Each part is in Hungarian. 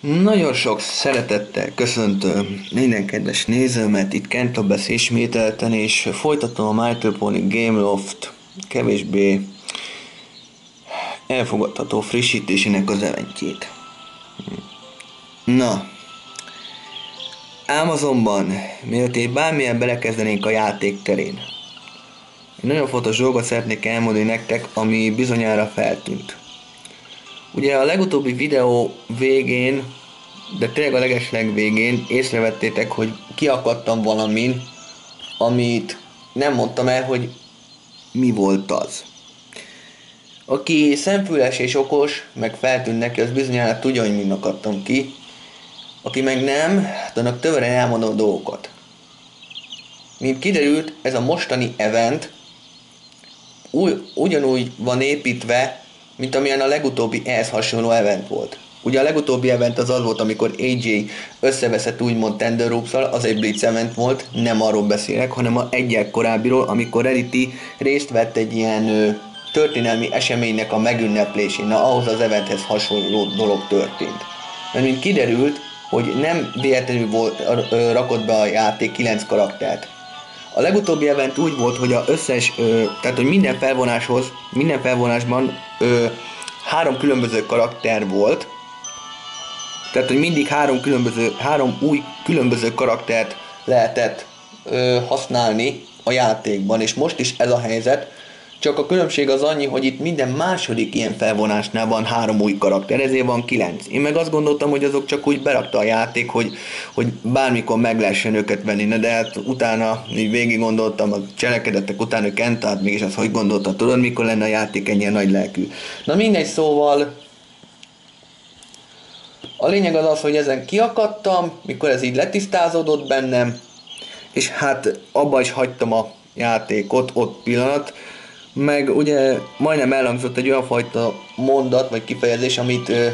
Nagyon sok szeretettel köszöntöm minden kedves nézőmet, itt Kentobesz ismételten, és folytatom a MyTriponi Gameloft kevésbé elfogadható frissítésének az eventjét. Na, Amazonban, mielőtt egy bármilyen belekezdenénk a játék terén, nagyon fontos dolgot szeretnék elmondani nektek, ami bizonyára feltűnt. Ugye a legutóbbi videó végén, de tényleg a legesleg végén észrevettétek, hogy kiakadtam valamin, amit nem mondtam el, hogy mi volt az. Aki szemfüles és okos, meg feltűnt neki, az bizonyára tudja, hogy mi akadtam ki. Aki meg nem, hát annak többre elmondom a dolgokat. Mint kiderült, ez a mostani event új, ugyanúgy van építve, mint amilyen a legutóbbi ehhez hasonló event volt. Ugye a legutóbbi event az az volt, amikor AJ összeveszett úgymond Tender ropes az egy Blitz event volt, nem arról beszélek, hanem a egyel korábbiról, amikor Redity részt vett egy ilyen ö, történelmi eseménynek a megünneplésén, na ahhoz az eventhez hasonló dolog történt. Mert mint kiderült, hogy nem véletlenül volt, rakott be a játék 9 karaktert, a legutóbbi event úgy volt, hogy a összes, ö, tehát hogy minden felvonáshoz, minden felvonásban ö, három különböző karakter volt, tehát hogy mindig három különböző, három új különböző karaktert lehetett ö, használni a játékban, és most is ez a helyzet, csak a különbség az annyi, hogy itt minden második ilyen felvonásnál van három új karakter, ezért van kilenc. Én meg azt gondoltam, hogy azok csak úgy berakta a játék, hogy, hogy bármikor meg lehessen őket venni, de hát utána így végig gondoltam, a cselekedetek után ő Kent, tehát mégis azt hogy gondolta, tudod, mikor lenne a játék ennyire nagy lelkű. Na mindegy, szóval a lényeg az az, hogy ezen kiakadtam, mikor ez így letisztázódott bennem, és hát abba is hagytam a játékot, ott pillanat, meg ugye majdnem elhangzott egy olyan fajta mondat, vagy kifejezés, amit ö,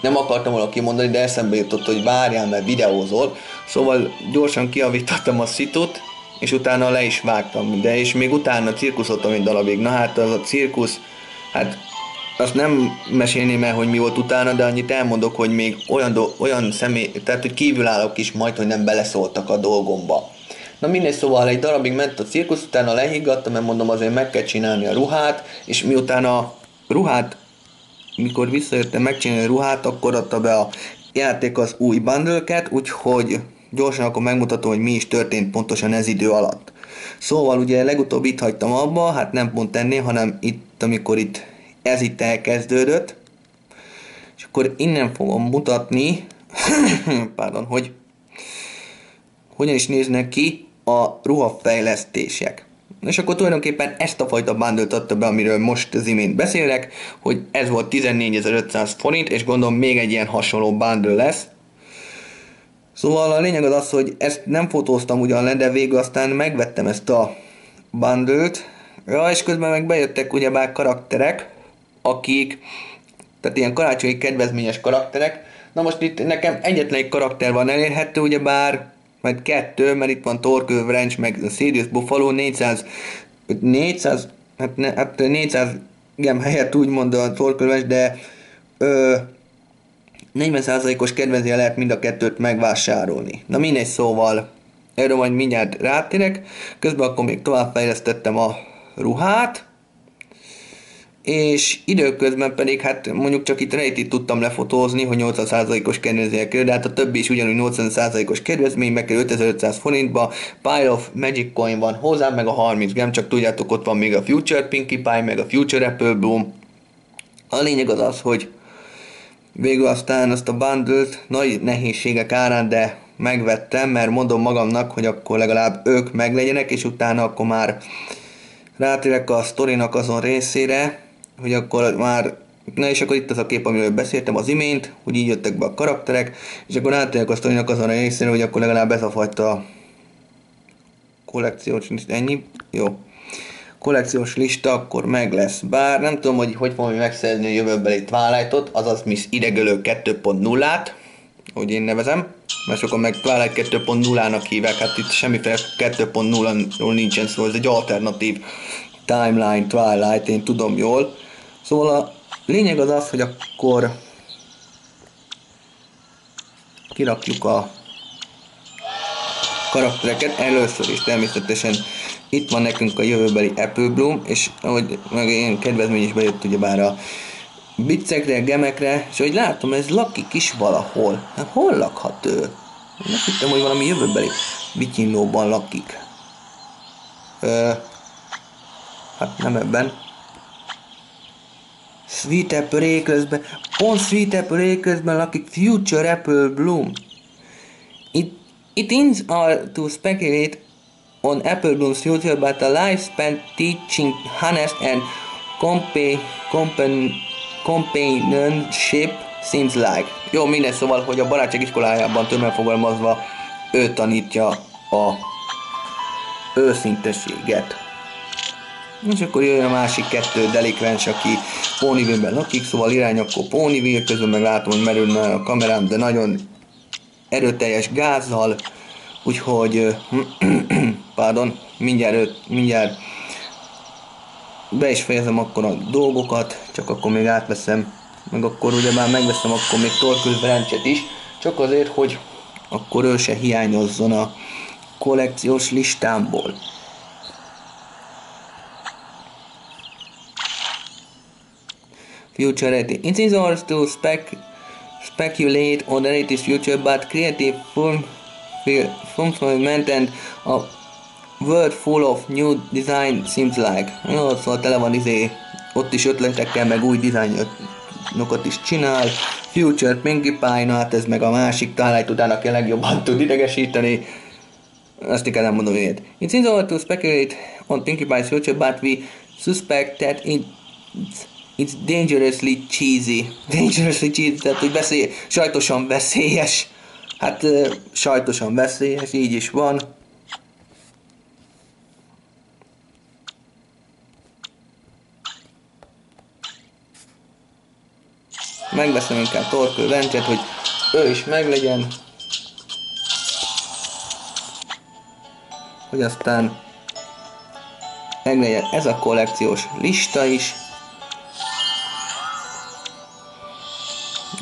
nem akartam volna kimondani, de eszembe jutott, hogy várjál, mert videózol. Szóval gyorsan kiavítottam a szitut, és utána le is vágtam, de és még utána cirkuszoltam egy darabig. Na hát az a cirkusz, hát azt nem mesélném el, hogy mi volt utána, de annyit elmondok, hogy még olyan, do- olyan személy, tehát hogy kívülállók is majd, hogy nem beleszóltak a dolgomba. Na mindegy, szóval egy darabig ment a cirkusz, utána lehiggadtam, mert mondom azért meg kell csinálni a ruhát, és miután a ruhát, mikor visszajöttem megcsinálni a ruhát, akkor adta be a játék az új bundle úgyhogy gyorsan akkor megmutatom, hogy mi is történt pontosan ez idő alatt. Szóval ugye legutóbb itt hagytam abba, hát nem pont ennél, hanem itt, amikor itt ez itt elkezdődött, és akkor innen fogom mutatni, pardon, hogy hogyan is néznek ki a ruhafejlesztések. És akkor tulajdonképpen ezt a fajta bundle adta be, amiről most az imént beszélek, hogy ez volt 14.500 forint, és gondolom még egy ilyen hasonló bundle lesz. Szóval a lényeg az az, hogy ezt nem fotóztam ugyan le, de végül aztán megvettem ezt a bundle-t, ja, és közben meg bejöttek ugyebár karakterek, akik, tehát ilyen karácsonyi kedvezményes karakterek. Na most itt nekem egyetlen egy karakter van elérhető, ugyebár majd kettő, mert itt van Torkő Wrench, meg Sirius Buffalo, 400, 400, hát, ne, hát 400 igen, helyett úgy mond a Torkő de ö, 40%-os kedvezménye lehet mind a kettőt megvásárolni. Na mindegy szóval, erről majd mindjárt rátérek, közben akkor még továbbfejlesztettem a ruhát, és időközben pedig hát mondjuk csak itt rejtét tudtam lefotózni, hogy 80%-os kedvezmények de hát a többi is ugyanúgy 80%-os kedvezménybe kerül 5500 forintba, Pile of Magic Coin van hozzá, meg a 30 gem, csak tudjátok ott van még a Future Pinkie Pie, meg a Future Apple Bloom. A lényeg az az, hogy végül aztán azt a bundle nagy nehézségek árán, de megvettem, mert mondom magamnak, hogy akkor legalább ők meglegyenek, és utána akkor már rátérek a sztorinak azon részére, hogy akkor már Na és akkor itt az a kép, amiről beszéltem az imént, hogy így jöttek be a karakterek, és akkor átérek a sztorinak azon a részére, hogy akkor legalább ez a fajta kollekciós ennyi, jó. Kollekciós lista akkor meg lesz, bár nem tudom, hogy hogy fogom megszerzni a jövőbeli Twilight-ot, azaz Miss Idegölő 2.0-át, hogy én nevezem, mert sokan meg Twilight 2.0-nak hívják, hát itt semmiféle 2.0-ról nincsen szó, ez egy alternatív timeline Twilight, én tudom jól. Szóval a lényeg az az, hogy akkor kirakjuk a karaktereket. Először is természetesen itt van nekünk a jövőbeli Apple Bloom, és ahogy meg én kedvezmény is bejött ugyebár a biccekre, gemekre, és hogy látom, ez lakik is valahol. Hát hol lakhat ő? Én azt hittem, hogy valami jövőbeli vityinlóban lakik. Ö, hát nem ebben. Sweet Apple Acres-ben, pont Sweet Apple Acres-ben lakik Future Apple Bloom. It, it is all to speculate on Apple Bloom's future, but the life spent teaching honest and compa compan companionship seems like. Jó, minden szóval, hogy a barátság iskolájában tömeg fogalmazva ő tanítja a őszintességet. És akkor jön a másik kettő delikvens, aki Ponyville-ben lakik, szóval irány akkor Ponyville, közben meg látom, hogy merülne a kamerám, de nagyon erőteljes gázzal, úgyhogy, pardon, mindjárt, mindjárt be is fejezem akkor a dolgokat, csak akkor még átveszem, meg akkor ugye már megveszem akkor még torközberencset is, csak azért, hogy akkor ő se hiányozzon a kollekciós listámból. Future ready. It is ours to spec speculate on the latest future, but creative fulfillment and a world full of new design seems like. Jó, szóval tele van izé, ott is ötletekkel, meg új dizájnokat is csinál. Future Pinkie Pie, hát ez meg a másik Twilight után, aki a legjobban tud idegesíteni. Azt inkább nem mondom. It seems all to speculate on Pinkie Pie's future, but we suspect that it it's dangerously cheesy. Dangerously cheesy, tehát hogy beszély, sajtosan veszélyes. Hát sajtosan veszélyes, így is van. Megveszem inkább torkő vencset, hogy ő is meglegyen. Hogy aztán meglegyen ez a kollekciós lista is.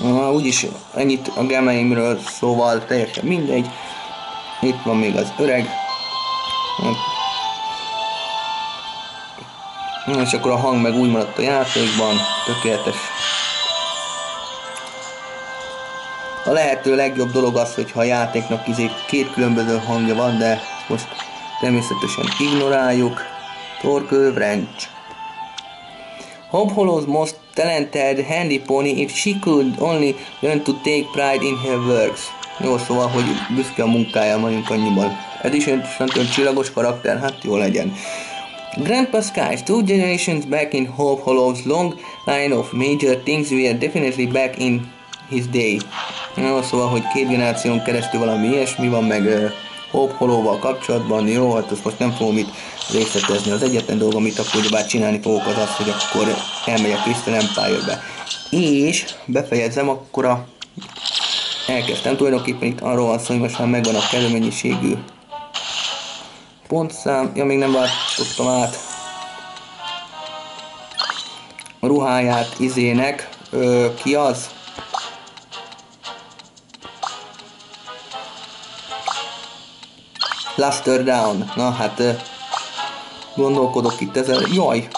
Uh, úgyis ennyit a gemeimről, szóval teljesen mindegy. Itt van még az öreg. És akkor a hang meg úgy maradt a játékban, tökéletes. A lehető legjobb dolog az, hogyha a játéknak izé két különböző hangja van, de most természetesen ignoráljuk. Torkő, Wrench. Hope Hollow's most talented handy pony if she could only learn to take pride in her works. Jó, szóval, hogy büszke a munkája, mondjuk annyiban. Edition Santon csillagos karakter, hát jó legyen. Grandpa Skies, two generations back in Hope Hollow's long line of major things, we are definitely back in his day. Jó, szóval, hogy két generáción keresztül valami ilyesmi van, meg uh, Hope Hollowval kapcsolatban, jó, hát azt most nem fogom itt részletezni. Az egyetlen dolog, amit akkor ugyebár csinálni fogok, az az, hogy akkor elmegyek Crystal Empire-be. És befejezem, akkor a elkezdtem. Tulajdonképpen itt arról van szó, hogy most már megvan a kellő mennyiségű pontszám. Ja, még nem váltottam át a ruháját izének. Ö, ki az? Luster Down. Na hát gondolkodok itt ezzel. Jaj!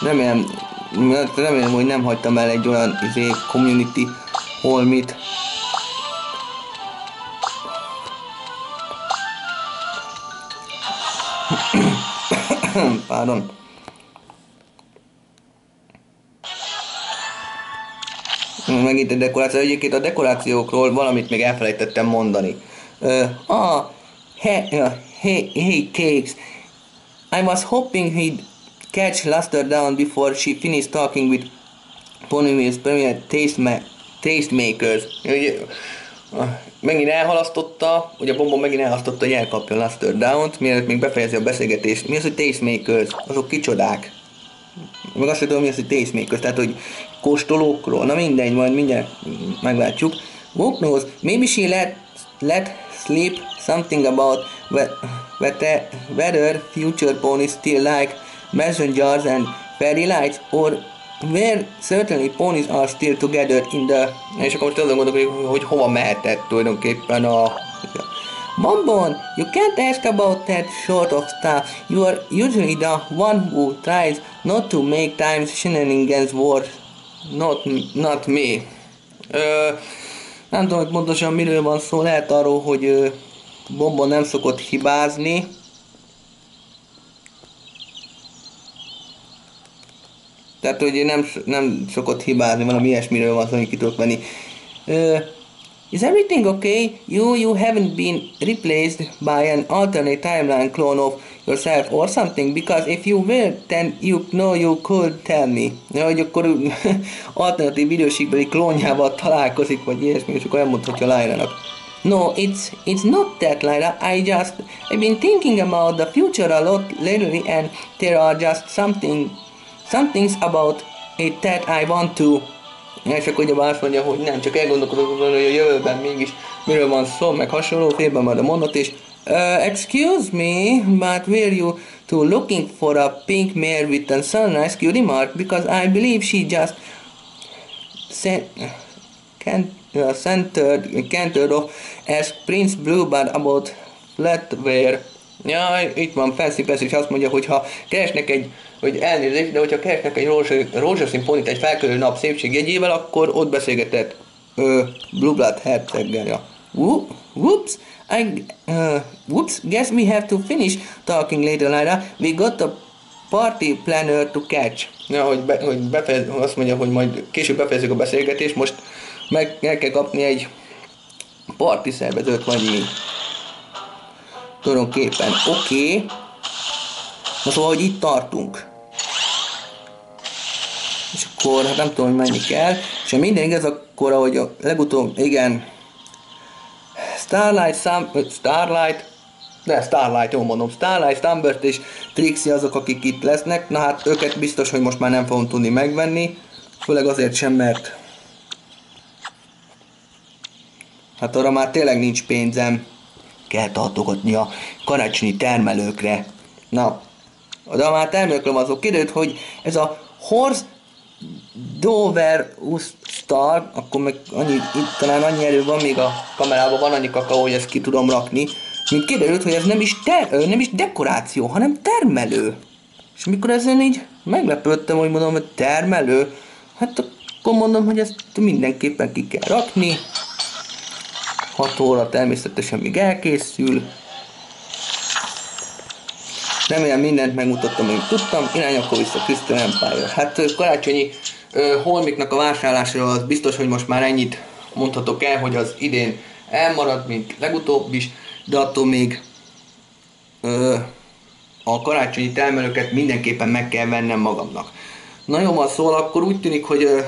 Remélem, remélem, hogy nem hagytam el egy olyan izé, community holmit. Pardon. Megint a dekoráció. Egyébként a dekorációkról valamit még elfelejtettem mondani. Ah, hey, uh, hey, hey, cakes. I was hoping he'd catch Luster down before she finished talking with Ponyville's premier taste, ma- taste makers. Ugye, megint elhalasztotta, ugye a bombon megint elhalasztotta, hogy elkapja Luster Down-t, mielőtt még befejezi a beszélgetést. Mi az, hogy tastemakers? Azok kicsodák? Meg azt tudom, mi az, hogy tastemakers, tehát hogy kóstolókról. Na mindegy, majd mindjárt meglátjuk. Who knows, maybe she let, let sleep something about whether future ponies still like messengers and fairy lights or where certainly ponies are still together in the... És akkor most azon gondolkodjuk, hogy hova mehetett tulajdonképpen a... Bonbon, you can't ask about that sort of stuff. You are usually the one who tries not to make times shenanigans worse. Not, not me. Ö, nem tudom, hogy pontosan miről van szó. Lehet arról, hogy Bonbon nem szokott hibázni. Tehát, hogy nem, nem szokott hibázni, valami ilyesmiről van szó, hogy ki tudok venni. Uh, is everything okay? You you haven't been replaced by an alternate timeline clone of yourself or something? Because if you were, then you know you could tell me. Ja, hogy akkor alternatív időségbeli klónjával találkozik, vagy ilyesmi, és akkor elmondhatja Lyra-nak. No, it's it's not that, Lyra. I just I've been thinking about the future a lot lately, and there are just something Some things about it that I want to és akkor ugye azt mondja, hogy nem, csak elgondolkodok, hogy a jövőben mégis miről van szó, meg hasonló, félben majd a mondat is. Uh, excuse me, but were you to looking for a pink mare with a sunrise cutie mark? Because I believe she just sent, can, uh, centered, cantered off as Prince Bluebird about flatware. Ja, itt van Fancy Pass, és azt mondja, hogy ha keresnek egy hogy elnézést, de hogyha keresnek egy rózsaszín ponit egy felkölő nap szépségjegyével, akkor ott beszélgetett uh, Blue Blood herceggel. Ja. Whoops, I, uh, whoops, guess we have to finish talking later, Lyra. We got a party planner to catch. Ja, hogy, be, hogy befejez, azt mondja, hogy majd később befejezzük a beszélgetést, most meg el kell kapni egy parti szervezőt, vagy mi. Tulajdonképpen, oké. Okay. Na szóval, hogy itt tartunk. És akkor, hát nem tudom, hogy mennyi kell. És ha minden igaz, akkor ahogy a legutóbb, igen, Starlight, Sam, Starlight, de Starlight, jól mondom, Starlight, Stambert és Trixie azok, akik itt lesznek. Na hát őket biztos, hogy most már nem fogom tudni megvenni. Főleg azért sem, mert hát arra már tényleg nincs pénzem. Kell tartogatni a karácsonyi termelőkre. Na, de már termékről van szó, kiderült, hogy ez a Horse Dover Star, akkor meg annyi, itt talán annyi erő van még a kamerában, van annyi kakaó, hogy ezt ki tudom rakni, mint kiderült, hogy ez nem is, ter, nem is dekoráció, hanem termelő. És mikor ezen így meglepődtem, hogy mondom, hogy termelő, hát akkor mondom, hogy ezt mindenképpen ki kell rakni. 6 óra természetesen még elkészül. Remélem mindent megmutattam, amit tudtam. Irány akkor vissza Crystal Empire. Hát karácsonyi uh, holmiknak a vásárlásra az biztos, hogy most már ennyit mondhatok el, hogy az idén elmarad, mint legutóbb is, de attól még uh, a karácsonyi termelőket mindenképpen meg kell vennem magamnak. Na jó, van szól, akkor úgy tűnik, hogy uh,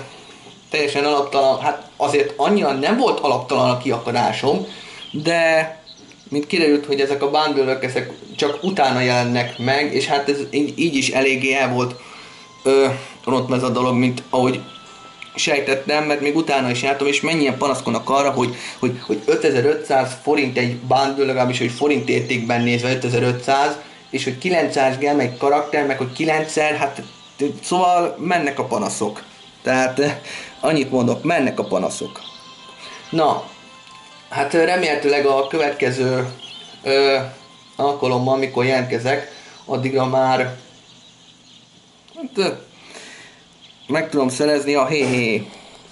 teljesen alaptalan, hát azért annyira nem volt alaptalan a kiakadásom, de mint kiderült, hogy ezek a bundle ezek csak utána jelennek meg, és hát ez így, így is eléggé el volt ö, rontva ez a dolog, mint ahogy sejtettem, mert még utána is jártam, és mennyien panaszkodnak arra, hogy, hogy, hogy 5500 forint egy bundle, legalábbis, hogy forint értékben nézve 5500, és hogy 900 gem egy karakter, meg hogy 9 hát szóval mennek a panaszok. Tehát annyit mondok, mennek a panaszok. Na, Hát remélhetőleg a következő ö, alkalommal, amikor jelentkezek, addigra már hát, meg tudom szerezni a hé, hé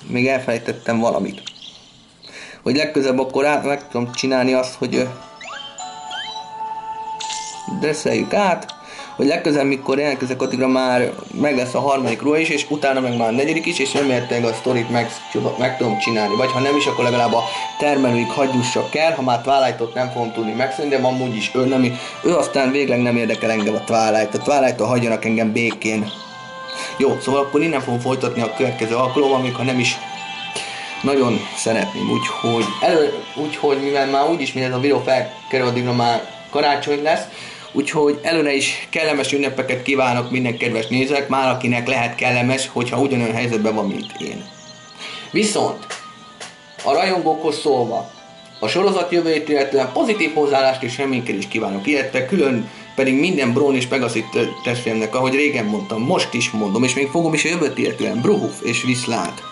még elfelejtettem valamit. Hogy legközebb akkor át, meg tudom csinálni azt, hogy dresszeljük át, hogy legközelebb, mikor jelentkezek, addigra már meg lesz a harmadik ruha is, és utána meg már a negyedik is, és remélhetőleg a sztorit meg, meg tudom csinálni. Vagy ha nem is, akkor legalább a termelőig hagyjussak kell, ha már twilight nem fogom tudni megszűnni, de amúgy is ő nem, ő aztán végleg nem érdekel engem a Twilight. A twilight hagyjanak engem békén. Jó, szóval akkor innen fogom folytatni a következő alkalommal, amikor nem is nagyon szeretném, úgyhogy, elő, úgyhogy mivel már úgyis mindez a videó felkerül, addigra már karácsony lesz, Úgyhogy előre is kellemes ünnepeket kívánok minden kedves nézők, már akinek lehet kellemes, hogyha ugyanolyan helyzetben van, mint én. Viszont a rajongókhoz szólva, a sorozat jövőjét illetően pozitív hozzáállást és reménykedést kívánok, illetve külön pedig minden Brón és Pegasi testvéremnek, ahogy régen mondtam, most is mondom, és még fogom is a jövőt illetően, Bruhuf és viszlát.